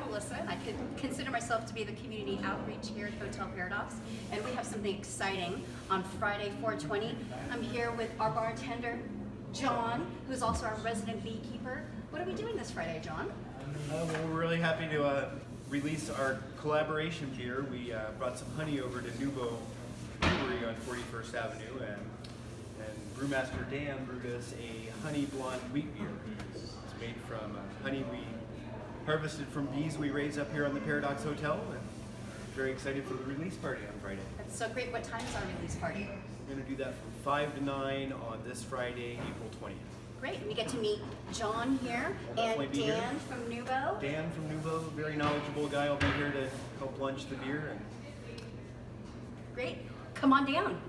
I'm Melissa, and I could consider myself to be the community outreach here at Hotel Paradox. And we have something exciting on Friday, 420. I'm here with our bartender, John, who's also our resident beekeeper. What are we doing this Friday, John? Uh, well, we're really happy to uh, release our collaboration beer. We uh, brought some honey over to Nubo Brewery on 41st Avenue, and, and brewmaster Dan brewed us a honey blonde wheat beer. It's made from uh, honey we harvested from bees we raise up here on the Paradox Hotel, and very excited for the release party on Friday. That's so great. What time is our release party? We're going to do that from 5 to 9 on this Friday, April 20th. Great. We get to meet John here I'll and be here. Dan from Nubo. Dan from Nubo, very knowledgeable guy, I'll be here to help lunch the beer. And Great. Come on down.